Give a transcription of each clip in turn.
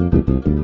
Thank you.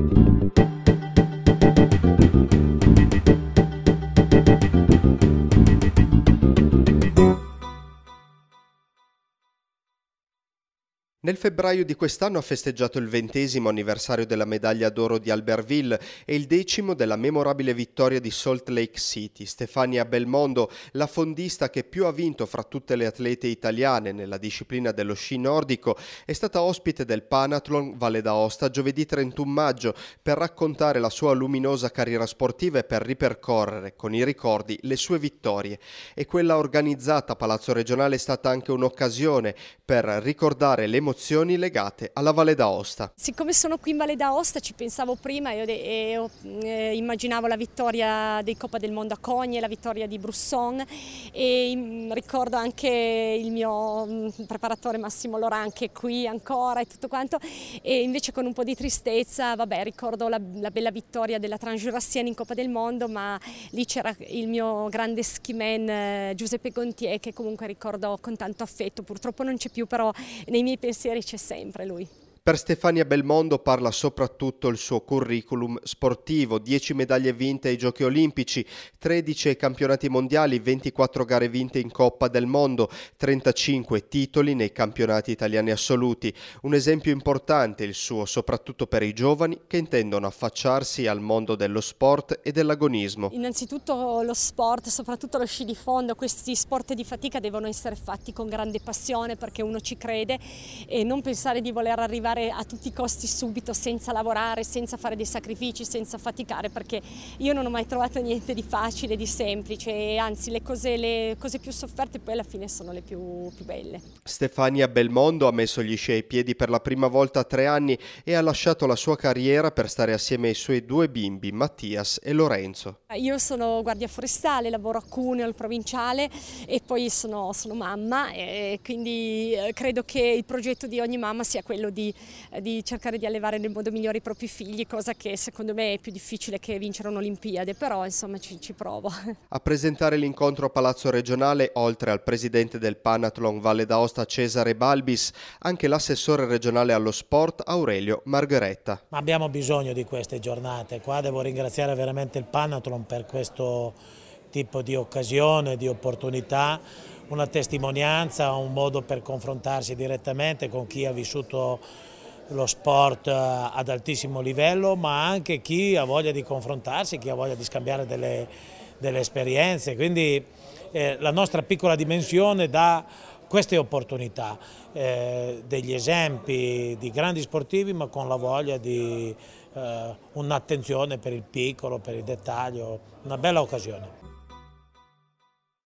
Nel febbraio di quest'anno ha festeggiato il ventesimo anniversario della medaglia d'oro di Albertville e il decimo della memorabile vittoria di Salt Lake City. Stefania Belmondo, la fondista che più ha vinto fra tutte le atlete italiane nella disciplina dello sci nordico, è stata ospite del Panathlon Valle d'Aosta giovedì 31 maggio per raccontare la sua luminosa carriera sportiva e per ripercorrere con i ricordi le sue vittorie. E quella organizzata a Palazzo Regionale è stata anche un'occasione per ricordare l'emozione emozioni legate alla Valle d'Aosta. Siccome sono qui in Valle d'Aosta ci pensavo prima e, e, e immaginavo la vittoria dei Coppa del Mondo a Cogne, la vittoria di Brusson e mm, ricordo anche il mio mm, preparatore Massimo Loran che è qui ancora e tutto quanto e invece con un po' di tristezza, vabbè ricordo la, la bella vittoria della Transjurassienne in Coppa del Mondo ma lì c'era il mio grande skiman eh, Giuseppe Gontier che comunque ricordo con tanto affetto, purtroppo non c'è più però nei miei pensieri c'è sempre lui. Per Stefania Belmondo parla soprattutto il suo curriculum sportivo, 10 medaglie vinte ai Giochi Olimpici, 13 ai campionati mondiali, 24 gare vinte in Coppa del Mondo, 35 titoli nei campionati italiani assoluti. Un esempio importante il suo, soprattutto per i giovani che intendono affacciarsi al mondo dello sport e dell'agonismo. Innanzitutto lo sport, soprattutto lo sci di fondo, questi sport di fatica devono essere fatti con grande passione perché uno ci crede e non pensare di voler arrivare fare a tutti i costi subito senza lavorare, senza fare dei sacrifici, senza faticare perché io non ho mai trovato niente di facile, di semplice anzi le cose, le cose più sofferte poi alla fine sono le più, più belle. Stefania Belmondo ha messo gli sci ai piedi per la prima volta a tre anni e ha lasciato la sua carriera per stare assieme ai suoi due bimbi Mattias e Lorenzo. Io sono guardia forestale, lavoro a Cuneo, al provinciale e poi sono, sono mamma e quindi eh, credo che il progetto di ogni mamma sia quello di di cercare di allevare nel modo migliore i propri figli, cosa che secondo me è più difficile che vincere un'Olimpiade, però insomma ci, ci provo. A presentare l'incontro a Palazzo Regionale, oltre al presidente del Panathlon Valle d'Aosta Cesare Balbis, anche l'assessore regionale allo sport Aurelio Margheretta. Ma abbiamo bisogno di queste giornate, qua devo ringraziare veramente il Panathlon per questo tipo di occasione, di opportunità, una testimonianza, un modo per confrontarsi direttamente con chi ha vissuto lo sport eh, ad altissimo livello, ma anche chi ha voglia di confrontarsi, chi ha voglia di scambiare delle, delle esperienze. Quindi eh, la nostra piccola dimensione dà queste opportunità, eh, degli esempi di grandi sportivi ma con la voglia di eh, un'attenzione per il piccolo, per il dettaglio, una bella occasione.